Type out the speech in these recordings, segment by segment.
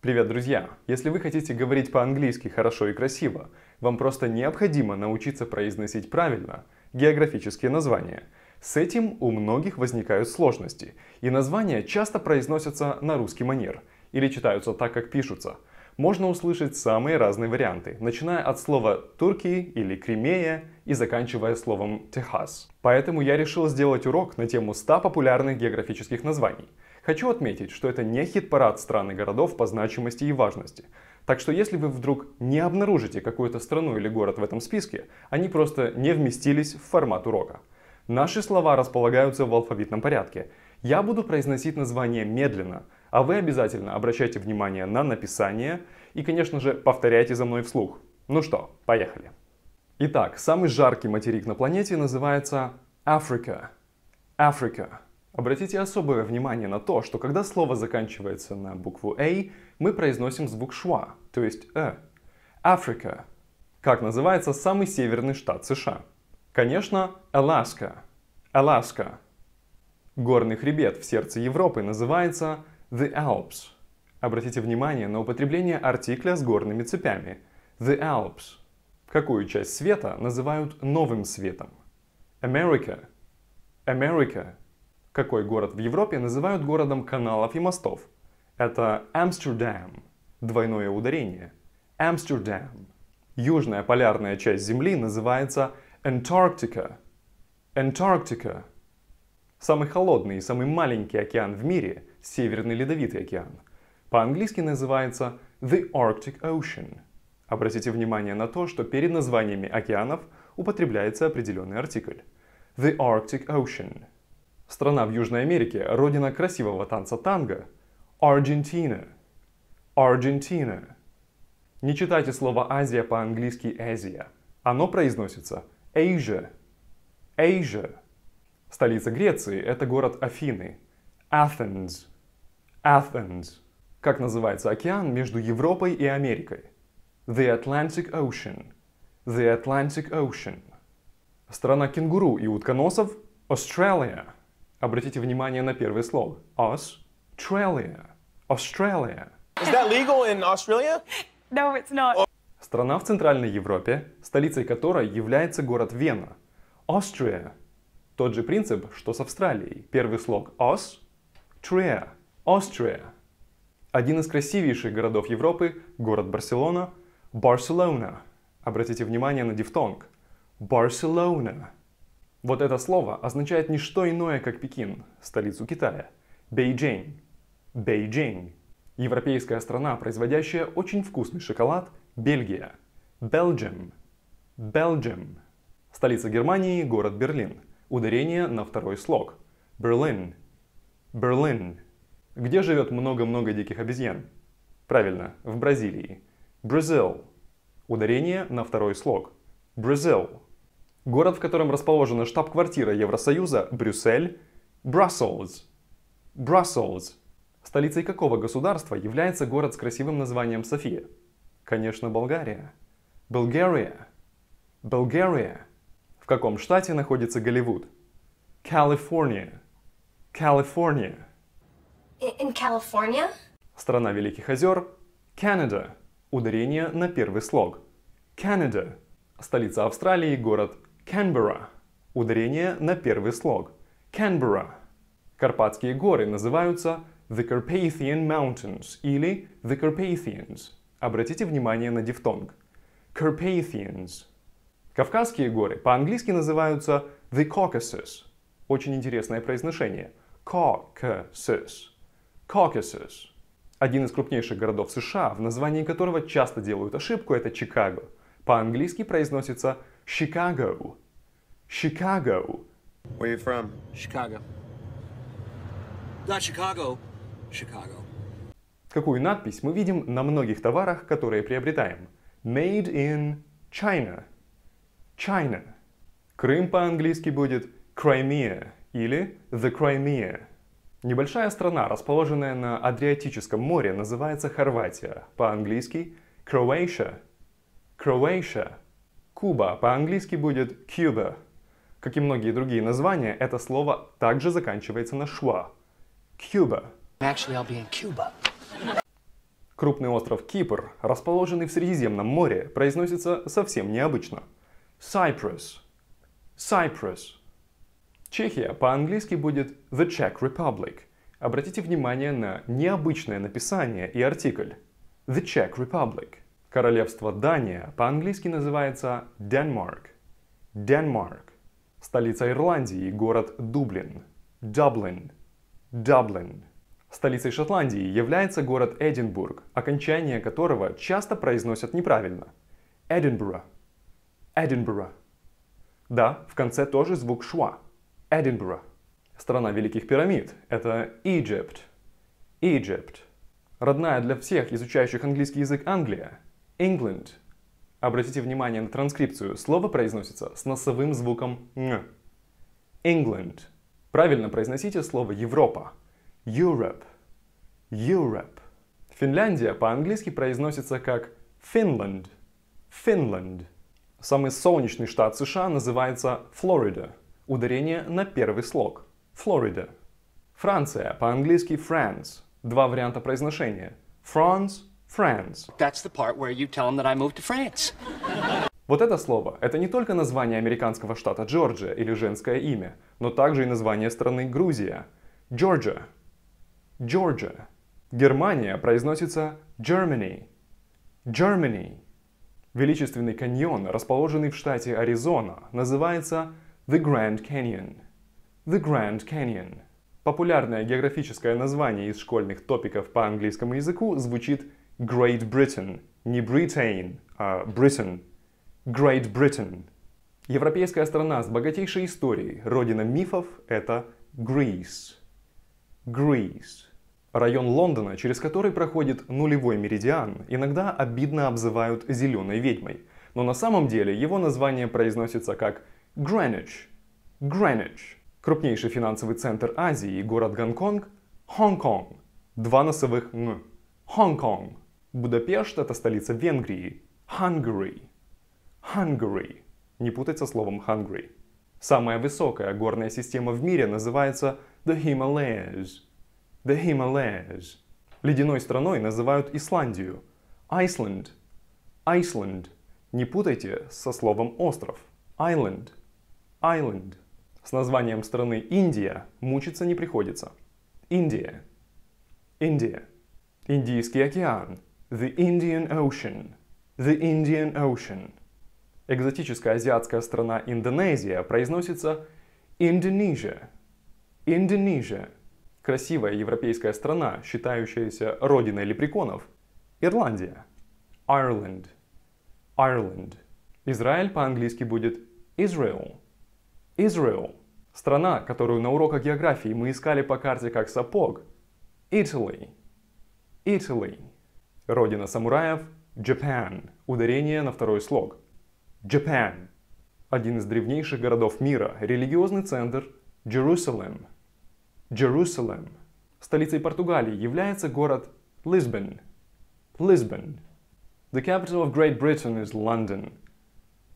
Привет, друзья! Если вы хотите говорить по-английски хорошо и красиво, вам просто необходимо научиться произносить правильно географические названия. С этим у многих возникают сложности, и названия часто произносятся на русский манер или читаются так, как пишутся. Можно услышать самые разные варианты, начиная от слова «Турки» или «Кримея» и заканчивая словом «Техас». Поэтому я решил сделать урок на тему 100 популярных географических названий – Хочу отметить, что это не хит-парад стран и городов по значимости и важности. Так что если вы вдруг не обнаружите какую-то страну или город в этом списке, они просто не вместились в формат урока. Наши слова располагаются в алфавитном порядке. Я буду произносить название медленно, а вы обязательно обращайте внимание на написание и, конечно же, повторяйте за мной вслух. Ну что, поехали. Итак, самый жаркий материк на планете называется Африка. Африка. Обратите особое внимание на то, что когда слово заканчивается на букву A, мы произносим звук шва, то есть «э». Африка. Как называется самый северный штат США? Конечно, Аляска. Аляска. Горный хребет в сердце Европы называется The Alps. Обратите внимание на употребление артикля с горными цепями. The Alps. Какую часть света называют новым светом? America. America. Какой город в Европе называют городом каналов и мостов? Это Амстердам. Двойное ударение. Амстердам. Южная полярная часть Земли называется Антарктика. Антарктика. Самый холодный и самый маленький океан в мире – Северный Ледовитый океан. По-английски называется The Arctic Ocean. Обратите внимание на то, что перед названиями океанов употребляется определенный артикль. The Arctic Ocean. Страна в Южной Америке, родина красивого танца танго – Аргентина. Аргентина. Не читайте слово Азия по-английски Азия. Оно произносится Asia. Asia. Столица Греции – это город Афины. Athens. Athens. Как называется океан между Европой и Америкой? The Atlantic Ocean. The Atlantic Ocean. Страна кенгуру и утконосов – Australia. Обратите внимание на первый слог. Australia. Australia. Is that legal in Australia? No, it's not. Страна в Центральной Европе, столицей которой является город Вена. Austria. Тот же принцип, что с Австралией. Первый слог Aus, Tria. Austria. Один из красивейших городов Европы, город Барселона, Барселона. Обратите внимание на дифтонг. Барселона. Вот это слово означает не что иное, как Пекин, столицу Китая. Бейджинь. Бейджинь. Европейская страна, производящая очень вкусный шоколад – Бельгия. Belgium. Belgium. Столица Германии – город Берлин. Ударение на второй слог. Берлин. Берлин. Где живет много-много диких обезьян? Правильно, в Бразилии. Бразил. Ударение на второй слог. Бразил. Город, в котором расположена штаб-квартира Евросоюза – Брюссель, Brussels. Brussels. Столицей какого государства является город с красивым названием София? Конечно, Болгария. Bulgaria. Bulgaria. В каком штате находится Голливуд? California. California. In California? Страна Великих озер – Canada. Ударение на первый слог. Canada. Столица Австралии – город Canberra. Ударение на первый слог. Canberra. Карпатские горы называются The Carpathian Mountains или The Carpathians. Обратите внимание на дифтонг. Carpathians. Кавказские горы по-английски называются The Caucasus. Очень интересное произношение. Caucasus. Caucasus. Один из крупнейших городов США, в названии которого часто делают ошибку, это Чикаго. По-английски произносится Chicago. Chicago. Where you from? Chicago. Not Chicago, Chicago. Какую надпись мы видим на многих товарах, которые приобретаем? Made in China. China. Крым по-английски будет Crimea или The Crimea. Небольшая страна, расположенная на Адриатическом море, называется Хорватия. По-английски Croatia. Croatia. Куба по-английски будет Cuba. Как и многие другие названия, это слово также заканчивается на шва. Cuba. Крупный остров Кипр, расположенный в Средиземном море, произносится совсем необычно. Cyprus. Cyprus. Чехия по-английски будет The Czech Republic. Обратите внимание на необычное написание и артикль. The Czech Republic. Королевство Дания по-английски называется Denmark. Denmark. Столица Ирландии – город Дублин. Dublin. Dublin. Столицей Шотландии является город Эдинбург, окончание которого часто произносят неправильно. Эдинбург. Эдинбург. Да, в конце тоже звук шва. Эдинбург. Страна Великих Пирамид – это Egypt. Egypt. Родная для всех изучающих английский язык Англия – England. Обратите внимание на транскрипцию. Слово произносится с носовым звуком «н». England. Правильно произносите слово Европа. Europe. Europe. Финляндия по-английски произносится как Finland. Finland. Самый солнечный штат США называется Флорида. Ударение на первый слог. Флорида. Франция по-английски France. Два варианта произношения. France, France. That's the part where you tell them that I moved to France. Вот это слово – это не только название американского штата Джорджия или женское имя, но также и название страны Грузия – Georgia. Georgia. Германия произносится Germany. Germany. Величественный каньон, расположенный в штате Аризона, называется The Grand Canyon. The Grand Canyon. Популярное географическое название из школьных топиков по английскому языку звучит Great Britain. Не Britain, а Britain. Great Britain. Европейская страна с богатейшей историей, родина мифов – это Greece. Greece. Район Лондона, через который проходит нулевой меридиан, иногда обидно обзывают «зеленой ведьмой», но на самом деле его название произносится как Greenwich. Greenwich. Крупнейший финансовый центр Азии и город Гонконг – Хонконг. Два носовых «н». Хонконг. Будапешт – это столица Венгрии. Hungary. Hungary. Не путать со словом hungry. Самая высокая горная система в мире называется The Himalayas. The Himalayas. Ледяной страной называют Исландию. Iceland. Iceland. Не путайте со словом остров. Island. Island. С названием страны Индия мучиться не приходится. Индия. Индия. Индийский океан. The Indian Ocean. The Indian Ocean. Экзотическая азиатская страна Индонезия произносится Indonesia. Indonesia. Красивая европейская страна, считающаяся родиной лепреконов. Ирландия. Ireland. Ireland. Израиль по-английски будет Israel. Israel. Страна, которую на уроках географии мы искали по карте как сапог. Italy. Italy. Родина самураев – Japan. Ударение на второй слог. Japan. Один из древнейших городов мира, религиозный центр – Jerusalem. Jerusalem. Столицей Португалии является город Lisbon. Lisbon. The capital of Great Britain is London.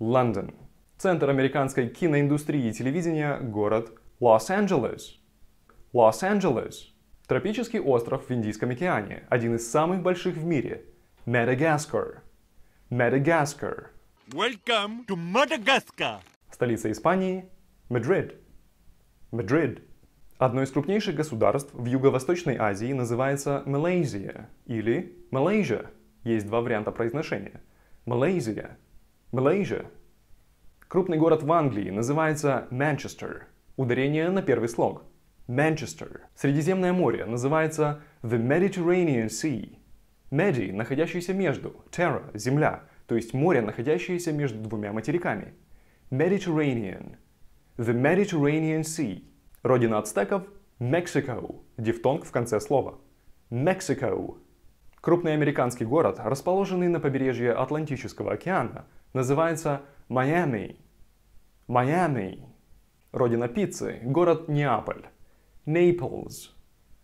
London. Центр американской киноиндустрии и телевидения – город Лос-Анджелес. Лос-Анджелес. Тропический остров в Индийском океане, один из самых больших в мире. Мадагаскар. Мадагаскар. Welcome to Madagascar. Столица Испании – Мадрид. Madrid. Одно из крупнейших государств в Юго-Восточной Азии называется Malaysia или Malaysia. Есть два варианта произношения. Malaysia. Malaysia. Крупный город в Англии называется Manchester. Ударение на первый слог. Manchester. Средиземное море называется The Mediterranean Sea. Medi, находящийся между, Terra, земля, то есть море, находящееся между двумя материками. Mediterranean. The Mediterranean Sea. Родина ацтеков – Mexico. Дифтонг в конце слова. Mexico. Крупный американский город, расположенный на побережье Атлантического океана, называется Майами. Майами. Родина пиццы – город Неаполь. Naples.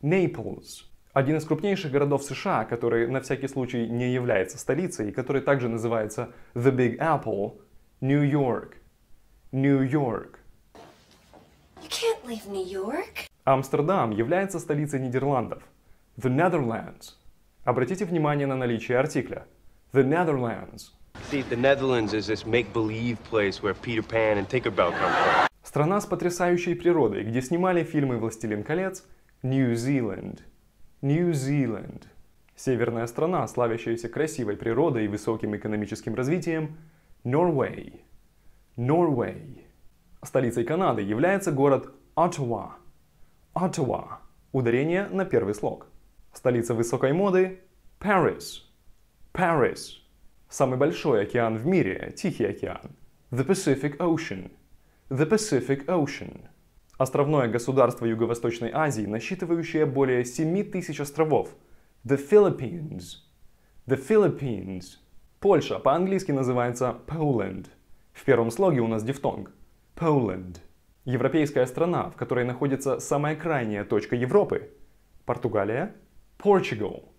Naples. Один из крупнейших городов США, который на всякий случай не является столицей, и который также называется The Big Apple – Нью-Йорк. Нью-Йорк. You can't leave New York. Амстердам является столицей Нидерландов. The Netherlands. Обратите внимание на наличие артикля. The Netherlands. See, the Netherlands is this make-believe place where Peter Pan and Tinkerbell come from. Страна с потрясающей природой, где снимали фильмы «Властелин колец». New Zealand. Северная страна, славящаяся красивой природой и высоким экономическим развитием Norway. Norway. Столицей Канады является город Оттава. Оттава. Ударение на первый слог. Столица высокой моды Paris. Paris. Самый большой океан в мире – Тихий океан. The Pacific Ocean. The Pacific Ocean. Островное государство Юго-Восточной Азии, насчитывающее более 7 тысяч островов. The Philippines. The Philippines. Польша по-английски называется Poland. В первом слоге у нас дифтонг. Poland. Европейская страна, в которой находится самая крайняя точка Европы. Португалия. Portugal.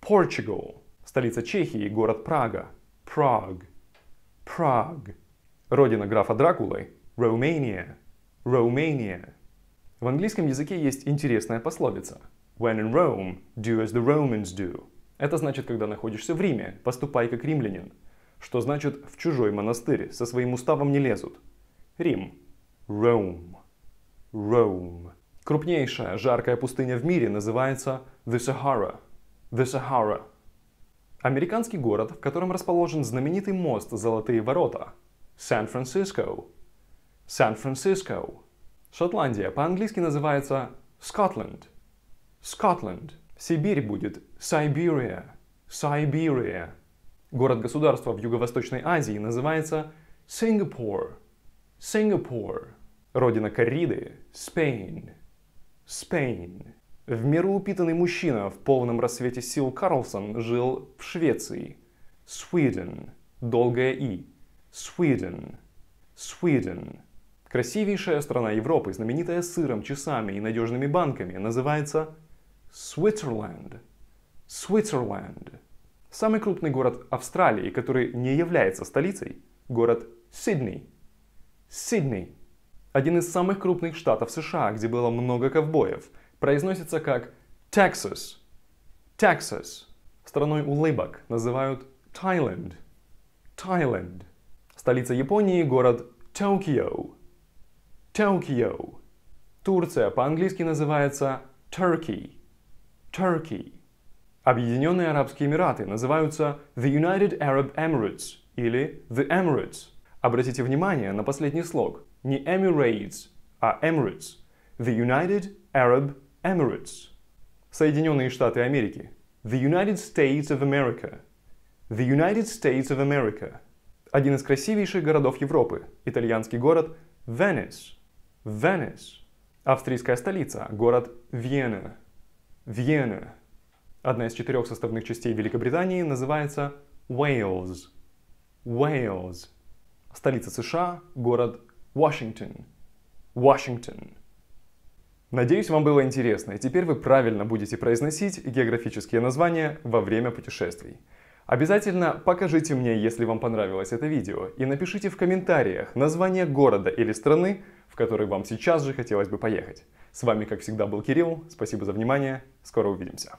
Portugal. Столица Чехии, город Прага. Prague. Prague. Родина графа Дракулы. Romania. Romania. В английском языке есть интересная пословица. When in Rome, do as the Romans do. Это значит, когда находишься в Риме, поступай как римлянин. Что значит, в чужой монастырь со своим уставом не лезут. Рим. Rome. Rome. Крупнейшая жаркая пустыня в мире называется The Sahara. The Sahara. Американский город, в котором расположен знаменитый мост Золотые ворота. Сан-Франциско. Сан-Франциско. Шотландия по-английски называется Scotland. Scotland. Сибирь будет Siberia. Siberia. Город-государство в Юго-Восточной Азии называется Singapore. Singapore. Родина корриды Spain. Spain. В меру упитанный мужчина в полном рассвете сил Карлсон жил в Швеции. Sweden. Долгое И. Sweden. Sweden. Красивейшая страна Европы, знаменитая сыром, часами и надежными банками, называется Switzerland. Switzerland. Самый крупный город Австралии, который не является столицей, город Сидней. Сидней. Один из самых крупных штатов США, где было много ковбоев, произносится как Texas. Texas. Страной улыбок называют Thailand. Thailand. Столица Японии – город Токио. Токио. Турция по-английски называется Turkey. Turkey. Объединенные Арабские Эмираты называются The United Arab Emirates или The Emirates. Обратите внимание на последний слог. Не Emirates, а Emirates. The United Arab Emirates. Соединенные Штаты Америки. The United States of America. The United States of America. Один из красивейших городов Европы. Итальянский город Venice. Venice. Австрийская столица. Город Вена. Вена. Одна из четырех составных частей Великобритании называется Wales. Wales. Столица США – город Вашингтон. Вашингтон. Надеюсь, вам было интересно, и теперь вы правильно будете произносить географические названия во время путешествий. Обязательно покажите мне, если вам понравилось это видео, и напишите в комментариях название города или страны, в который вам сейчас же хотелось бы поехать. С вами, как всегда, был Кирилл. Спасибо за внимание. Скоро увидимся.